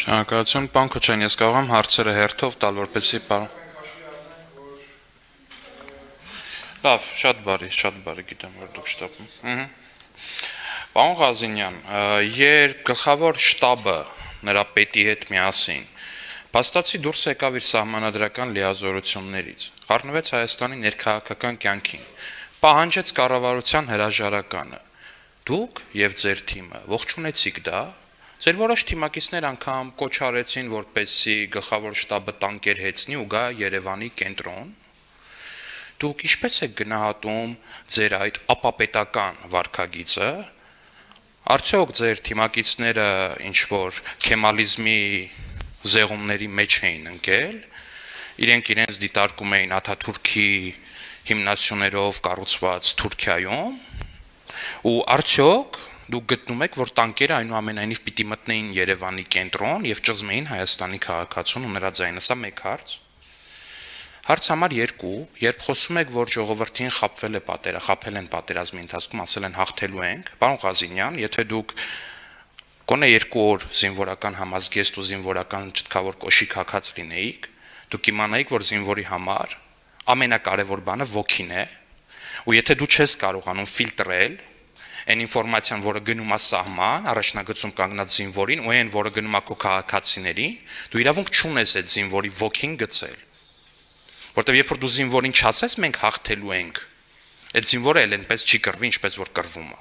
Շնորհակալություն, պարոն Քոչարյան, ես կարող եմ հարցերը հերթով տալ, որպեսզի պարոն Լավ, շատ բարի, շատ բարի, գիտեմ, որ դուք շտաբում։ Ահա։ Պարոն Ղազինյան, երբ գլխավոր շտաբը նրա պետի հետ միասին Փաստացի դուրս եկավ իր սահմանադրական լիազորություններից, խառնվեց Հայաստանի ներքաղաքական կյանքին, պահանջեց կառավարության հրաժարականը։ Դուք եւ ձեր թիմը ողջունեցիք դա, Ձեր որոշ թիմակիցներ անգամ կոչ արեցին, որպեսի գլխավոր շտաբը տանկեր հեծնի ու գա Երևանի կենտրոն։ Դուք ինչպես եք գնահատում ձեր այդ ապապետական վարկագիծը, Արդյոք ձեր թիմակիցները ինչ որ կեմալիզմի զեղումների մեջ էին ընկել, իրենք իրենց դիտարկում էին Աթաթուրքի հիմնասյուներով կառուցված Թուրքիայում, ու արդյոք դուք գտնում եք, որ տանկերը այնուամենայնիվ պիտի մտնեին Երևանի կենտրոն եւ ճզմեին Հայաստանի քաղաքացուն ու նրա ձայնը, սա մեկ հարց։ Հարց համար 2, երբ խոսում եք, որ ժողովրդին խապվել է պատերը, խապել են պատերազմի ընթացքում, ասել են հաղթելու ենք, պարոն Ղազինյան, եթե դուք գոնե 2 օր զինվորական համազգեստ ու զինվորական ճտկավոր կոշիկ հակած լինեիք, դուք իմանայիք, որ զինվորի համար ամենակարևոր բանը ոգին է, ու եթե դու չես կարողանում ֆիլտրել այն ինֆորմացիան, որը գնում է սահման, առաջնագծում կանգնած զինվորին, ու այն, որը գնում է քո քաղաքացիներին, դու իրավունք չունես այդ զինվորի ոգին գցել որտեվ երբ որ դու զինվորին չասես մենք հաղթելու ենք, այդ զինվորը էլ այնպես չի կռվի, ինչպես որ կռվում է։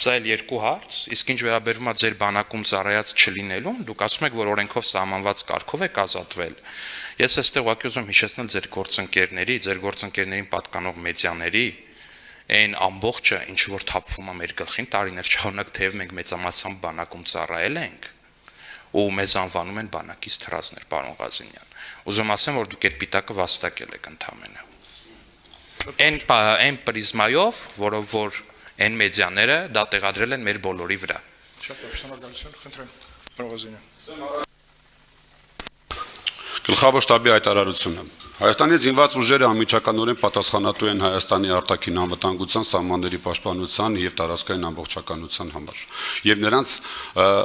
Սա էլ երկու հարց, իսկ ինչ վերաբերվում է ձեր բանակում ծառայած չլինելուն, դուք ասում եք, որ օրենքով սահմանված կարգով եք ազատվել։ Ես այստեղ ուղղակի ուզում հիշեցնել ձեր գործընկերների, ձեր գործընկերներին պատկանող մեդիաների, այն ամբողջը ինչ որ թափվում է մեր գլխին տարիներ շարունակ թեև մենք մեծամասամբ բանակում ծառայել ենք ու մեզ անվանում են բանակից թրազներ, պարոն Ղազինյան Ուզում ասեմ, որ դուք այդ պիտակը վաստակել եք ընդամենը։ Այն այն պրիզմայով, որով որ այն մեդիաները դա տեղադրել են մեր բոլորի վրա։ Շատ շնորհակալություն, խնդրեմ, Պրոզինյան։ Գլխավոր շտաբի հայտարարությունը. Հայաստանի զինված ուժերը անմիջականորեն պատասխանատու են Հայաստանի արտաքին անվտանգության, սահմանների պաշտպանության եւ տարածքային ամբողջականության համար։ Եվ նրանց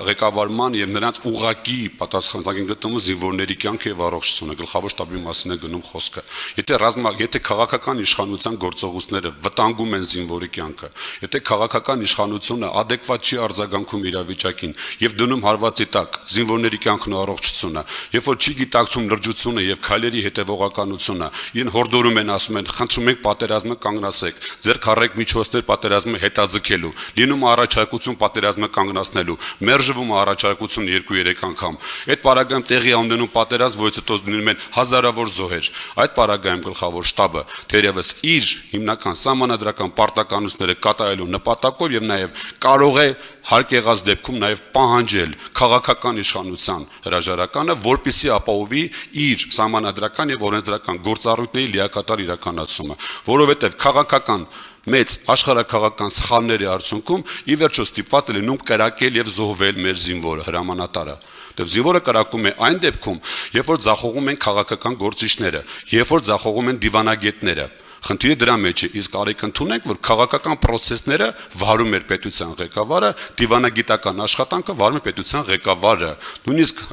ղեկավարման եւ նրանց ուղակի պատասխանատվին գտնվում զինվորների կյանքը եւ առողջությունը գլխավոր շտաբի մասին է գնում խոսքը։ Եթե ռազմա, եթե քաղաքական իշխանության գործողությունները վտանգում են զինվորի կյանքը, եթե քաղաքական իշխանությունը adekvat չի արձագանքում իրավիճակին եւ դնում հարվածի տակ զինվորների կյանքն ու առողջությունը, երբ որ չի գիտակցում լրջությունը եւ քայլերի հետեւողական քաղաքականությունը, իրեն հորդորում են, ասում են, խնդրում ենք պատերազմը կանգնացեք, ձեր քարեք միջոցներ պատերազմը հետաձգելու, լինում առաջարկություն պատերազմը կանգնացնելու, մերժվում առաջարկություն 2-3 անգամ։ Այդ պարագայում տեղի ունենում պատերազմ, որից հետո լինում են հազարավոր զոհեր։ Այդ պարագայում գլխավոր շտաբը թերևս իր հիմնական սահմանադրական պարտականությունները կատարելու նպատակով եւ նաեւ կարող է հարկ եղած դեպքում նաև պահանջել քաղաքական իշխանության հրաժարականը, որպիսի ապահովի իր սահմանադրական եւ օրենսդրական գործառույթների լիակատար իրականացումը, որովհետեւ քաղաքական մեծ աշխարհակաղական սխալների արդյունքում ի վերջո ստիպված լինում կրակել եւ զոհվել մեր զինվորը հրամանատարը Դեպ զինվորը կրակում է այն դեպքում, երբ որ ցախողում են քաղաքական գործիչները, երբ որ ցախողում են դիվանագետները, Խնդիրը դրա մեջ է, իսկ արեք ընդունենք, որ քաղաքական process-ները վարում էր պետության ղեկավարը, դիվանագիտական աշխատանքը վարում է պետության ղեկավարը։ Նույնիսկ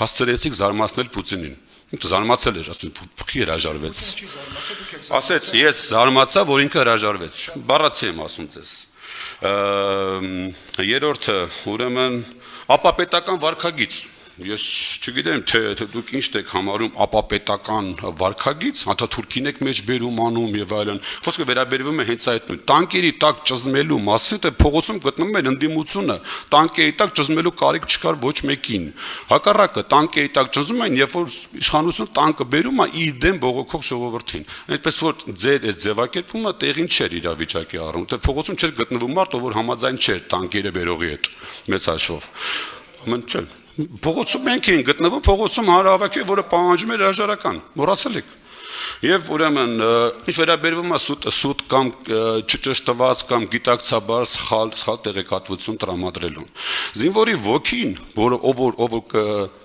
հասցրեցիք զարմացնել Պուտինին։ Ինքը զարմացել էր, ասում փքի հրաժարվեց։ Ասեց, ես զարմացա, որ ինքը հրաժարվեց։ Բառացի եմ ասում ձեզ։ Երրորդը, ուրեմն, ապապետական վարկագիծ ես չգիտեմ թե, դուք ինչ եք համարում ապապետական վարկագից, Աթաթուրքին եք մեջ բերում անում եւ այլն։ Խոսքը վերաբերվում է հենց այդ նույն տանկերի տակ ճզմելու մասին, թե փողոցում գտնվում է ընդդիմությունը, տանկերի տակ ճզմելու կարիք չկար ոչ մեկին։ Հակառակը տանկերի տակ ճզում են, երբ որ իշխանությունը տանկը բերում է իր դեմ բողոքող ժողովրդին։ Այդպես որ ձեր այս ձևակերպումը տեղին չէր իրավիճակի առում, թե փողոցում չէր գտնվում մարդ, ով որ համաձայն չէր տանկերը բերողի հետ մեծ հաշվով։ Մեն չէ, Փողոցում մենք էինք գտնվում, փողոցում հանրահավաք է, որը պահանջում էր հրաժարական։ Մոռացել եք։ Եվ ուրեմն ինչ վերաբերվում է սուտ սուտ կամ չճշտված կամ գիտակցաբար սխալ սխալ տեղեկատվություն տրամադրելուն։ Զինվորի ոգին, որը ով որ ով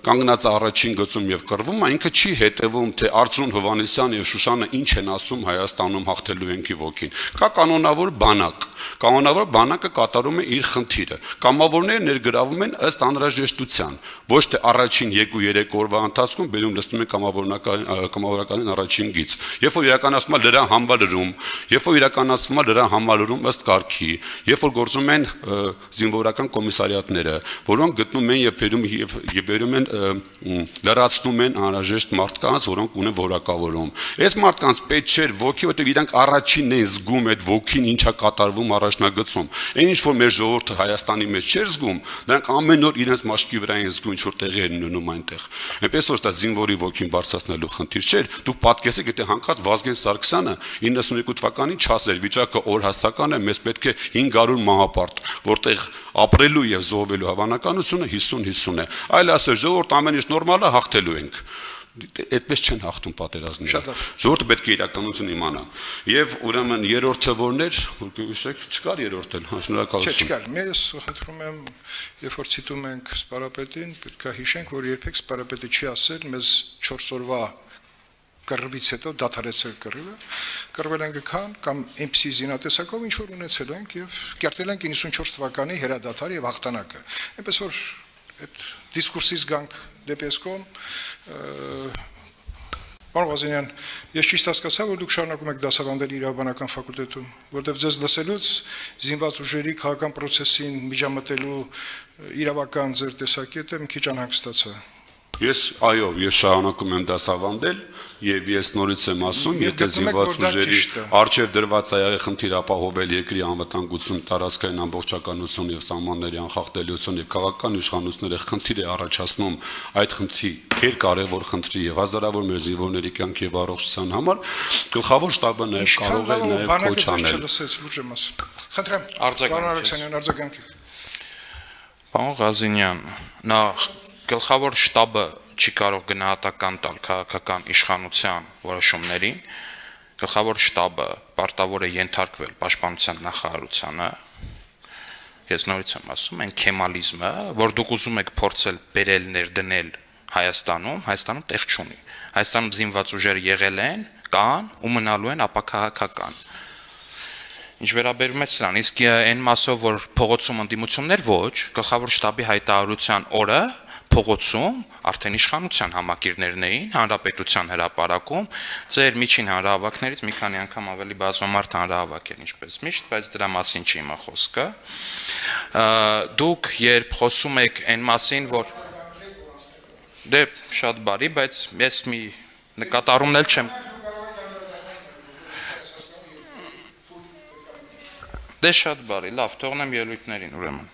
կանգնած առաջին գծում եւ կռվում է, ինքը չի հետևում թե Արծրուն Հովանեսյան եւ Շուշանը ինչ են ասում Հայաստանում հաղթելու ենքի ոգին։ Կա կանոնավոր բանակ Կանոնավոր բանակը կատարում է իր խնդիրը։ Կամավորները ներգրավում են ըստ անհրաժեշտության, ոչ թե առաջին 2-3 օրվա ընթացքում բերում լցնում են կամավորական կամավորականին առաջին գից։ Երբ որ իրականացվում է լրան համալրում, երբ որ իրականացվում է լրան համալրում ըստ կարգի, երբ որ գործում են զինվորական կոմիսարիատները, որոնք գտնում են եւ բերում եւ եւ բերում են լրացնում են անհրաժեշտ մարդկանց, որոնք ունեն որակավորում։ Այս մարդկանց պետք չէր ոգի, որտեղ իրանք առաջինն են զգում այդ ոգին ինչա կատարվում առաջնագծում։ Այն ինչ որ մեր ժողովուրդը Հայաստանի մեջ չէր զգում, նրանք ամեն օր իրենց մաշկի վրա են զգում ինչ որ տեղի են ունենում այնտեղ։ Այնպես որ դա զինվորի ոգին բարձրացնելու խնդիր չէր։ Դուք պատկերացեք, եթե հանկած Վազգեն Սարգսյանը 92 թվականին չասեր վիճակը օրհասական է, մեզ պետք է 500 մահապարտ, որտեղ ապրելու եւ զոհվելու հավանականությունը 50-50 է։ Այլ ասեր ժողովուրդ ամեն ինչ նորմալ է, հաղթելու ենք այդպես չեն հաղթում պատերազմները։ Ժողովուրդը պետք է իրականություն իմանա։ Եվ ուրեմն երրորդը որն էր, որ գույսեք, չկար երրորդը, հա, շնորհակալություն։ Չէ, չկար։ Ես խնդրում եմ, երբ որ ցիտում ենք սպարապետին, պետք է հիշենք, որ երբեք սպարապետը չի ասել մեզ 4 օրվա կռվից հետո դադարեցել կռիվը, կռվել ենք քան կամ այնպիսի զինատեսակով ինչ որ ունեցել ենք եւ կերտել ենք 94 թվականի հերադադար եւ հաղթանակը։ Այնպես որ այդ դիսկուրսից գանք դեպի այս կողմ Պարոն Ղազենյան, ես ճիշտ հասկացա, որ դուք շարունակում եք դասավանդել իրավաբանական ֆակուլտետում, որտեղ ձեզ լսելուց զինված ուժերի քաղաքական process-ին միջամտելու իրավական ձեր տեսակետը մի քիչ անհանգստացա։ Ես այո, ես շարունակում եմ դասավանդել եւ ես նորից եմ ասում, եթե զինված ուժերի արժեվ դրված այաղի խնդիր ապահովել երկրի անվտանգություն, տարածքային ամբողջականություն եւ սահմանների անխախտելիություն եւ քաղաքական իշխանությունները խնդիր է առաջացնում այդ խնդրի քեր կարևոր խնդրի եւ հազարավոր մեր զինվորների կյանքի եւ առողջության համար, գլխավոր շտաբը նաեւ կարող է նաեւ կոչ անել։ Խնդրեմ, պարոն Ալեքսանյան, արձագանք։ Պարոն Ղազինյան, նախ գլխավոր շտաբը չի կարող գնահատական տալ քաղաքական իշխանության որոշումներին, գլխավոր շտաբը պարտավոր է ենթարկվել պաշտպանության նախարարությանը, ես նորից եմ ասում, այն քեմալիզմը, որ դուք ուզում եք փորձել բերել ներդնել Հայաստանում, Հայաստանում տեղ չունի։ Հայաստանում զինված ուժեր եղել են, կան ու մնալու են ապակահակական։ Ինչ վերաբերում է սրան, իսկ այն մասով, որ փողոցում ընդդիմություններ ոչ, գլխավոր շտաբի հայտարարության օրը փողոցում արդեն իշխանության համակիրներն էին հանրապետության հրապարակում ծեր միջին հանրահավաքներից մի քանի անգամ ավելի բազմամարդ հանրահավաք էր ինչպես միշտ բայց դրա մասին չի իմա խոսքը դուք երբ խոսում եք այն մասին որ դե շատ բարի բայց ես մի նկատառումն էլ չեմ Դե շատ բարի, լավ, թողնեմ ելույթներին ուրեմն։